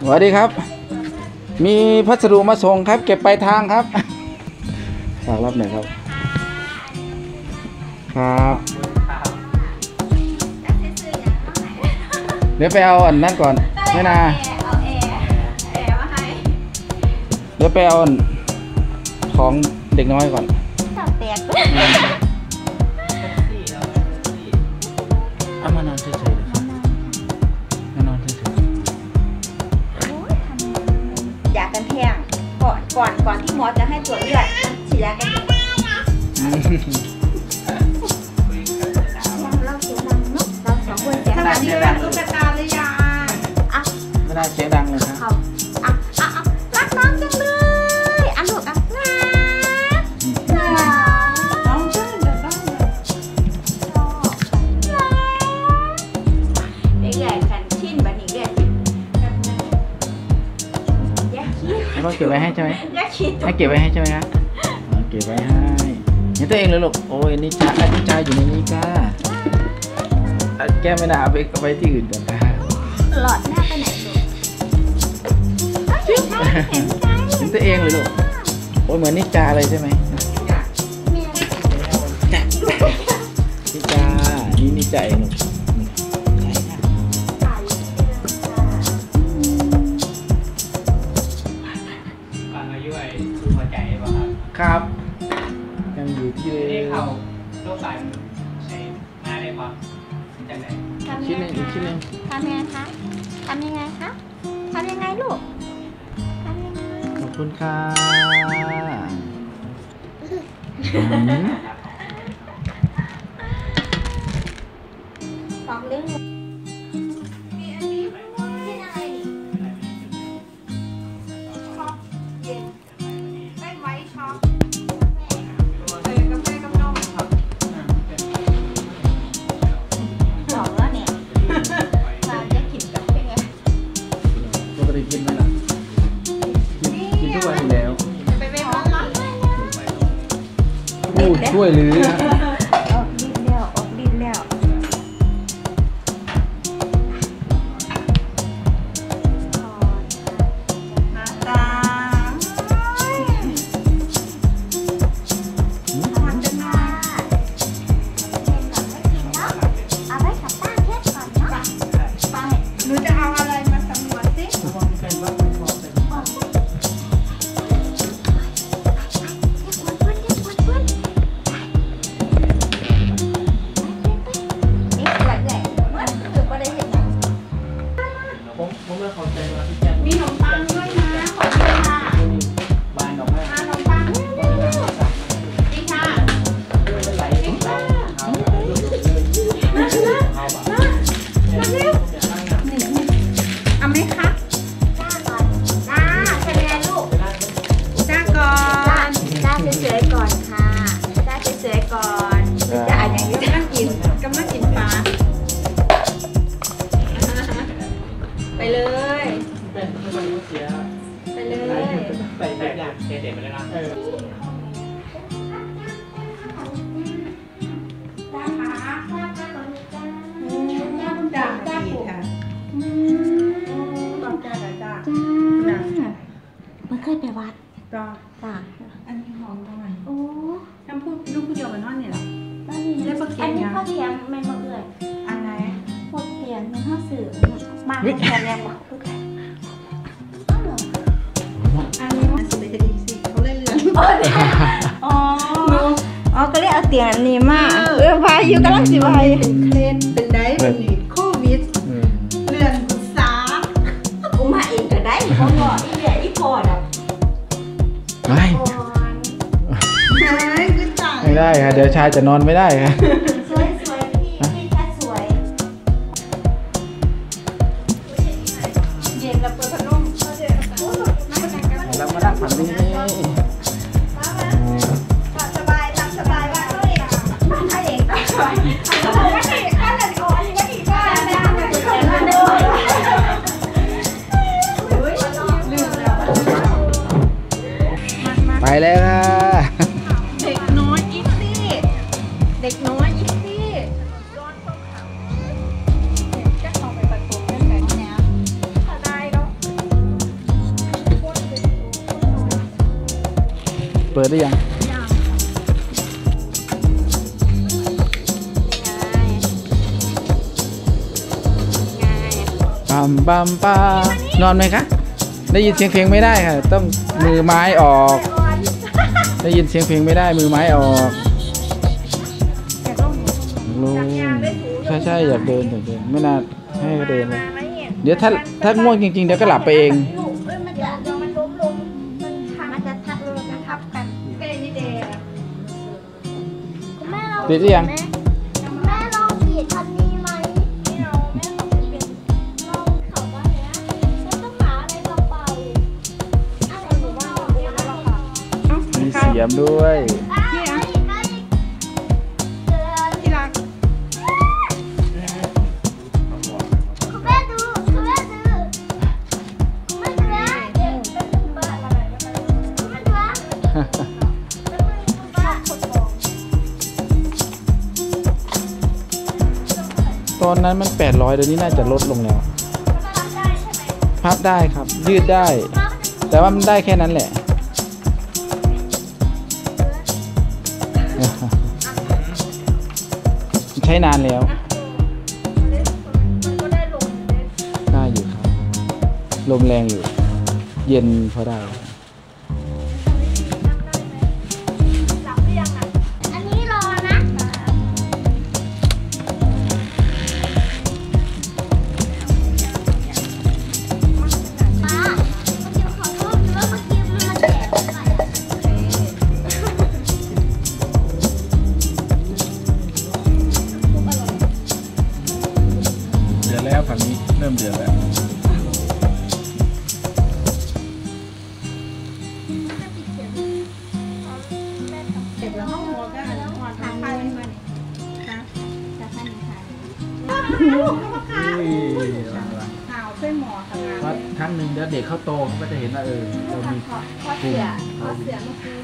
สวัสดีครับ มีพัสดุมาส่งครับ เก็บปลายทางครับฝากรับหน่อยครับ ครับเดี๋ยวไปเอาอันนั้นก่อนไม่นาเอาแอร์แอร์มาให้เดี๋ยวไปเอาอันของเด็กน้อยก่อนจับแตก หมอจะให้ตรวจเลือดฉีดยากันแทงๆเราเสียงดังเนอะเราสองคนเสียงดังเสียงดังตุ๊กตา พ่อเก็บไว้ให้ใช่ไหมยาขี้ตุ๊ให้กเก็บไว้ให้ใช่ไหมครับอ๋อเก็บไว้ให้เห็นตัวเองเลยลูกโอ้ยนี่จ้าอันนี้จ้าอยู่ในนี้จ้าอะแก้ไม่น่าเอาไปเอาไปที่อื่นก่อนค่ะหลอดหน้าไปไหนลูกเห็นใจเห็นใจเห็นตัวเองเลยลูกโอ้ยเหมือนนิจาเลยใช่ไหมเมียนิจานี่นิจาเองลูกายใช้มาได้ปะจากไหนทำยังไงคะทำยังไงคะทำยังไงคะทำยังไงลูกทำยังไงขอบคุณค่ะอืมบอกเรื่อง โอ้ ด็ดไปเลยนะเออจ้าดีค่ะต้องจ้าจ้าจ้าจ้ามันเคยไปวัดจ้าจ้าอันนี้หอมตรงไหนโอ้น้ำพูดลูกผู้เดียวกันนอนเนี่ยหรอบ้านนี้ได้ปะเกียอันนี้ยังข้าเทียมไม่มาเอื่อยอันไหนพวกเทียมมันข้าวสื่อบ้านของแกแรงบอกคือกันอ้าวเหรออันนี้มันสิไปจะ ดีสิเขาเล่นเรื่องอ๋ออ๋อก็เลยเอาเตียงอันนี้มาเออพายุกำลังสิวายเป็นเคล็ดเป็นได้เป็นนี่โควิดอืมเลื่อนปรึกษากูมาเองก็ได้เพราะว่าอีเหลี่ยอีพอดอะไม่ก่อนเฮ้ยคือจ่ายไม่ได้ค่ะเดี๋ยวชายจะนอนไม่ได้ค่ะสวยสวยพี่พี่แค่สวยเย็นแล้วเปิดพัดลมเขาจะโอ้ยนั่งกันกันแล้วมานั่งฝั่งนี้ ไปแล้วนะเด็กน้อยอีซี่เด็กน้อยอีซี่เปิดได้ยังปัมปัมปานอนไหมคะ ได้ยินเสียงเพลงไม่ได้ค่ะ ต้องมือไม้ออก ได้ยินเสียงเพลงไม่ได้มือไม้ออกลุงใช่ใช่อยากเดินอยากเดินไม่น่าให้เดินเลยเดี๋ยวถ้าถ้าง่วงจริงๆเดี๋ยวก็หลับไปเองลูกเอ้ยมันจะเดี๋ยวมันล้ะเป็นคุณป้าคนโตตอนนั้นมัน 800เดี๋ยวนี้น่าจะลดลงแล้วพับได้ครับ ยืดได้ แต่ว่ามันได้แค่นั้นแหละ ใช้นานแล้วมันก็ได้ลงเลยได้อยู่ครับ ลมแรงอยู่ เย็นพอได้ เดือดแล้วฝั่งนี้เริ่มเดือดแล้วเด็กแล้วห้องหัวก็หัวทางไปมาเนี่ยนะจะให้ใครข่าวเส้นหมอทำงานเพราะครั้งหนึ่งเดี๋ยวเด็กเขาโตเขาก็จะเห็นว่าเออเรามีขอขอเสือขอเสือเมื่อกี้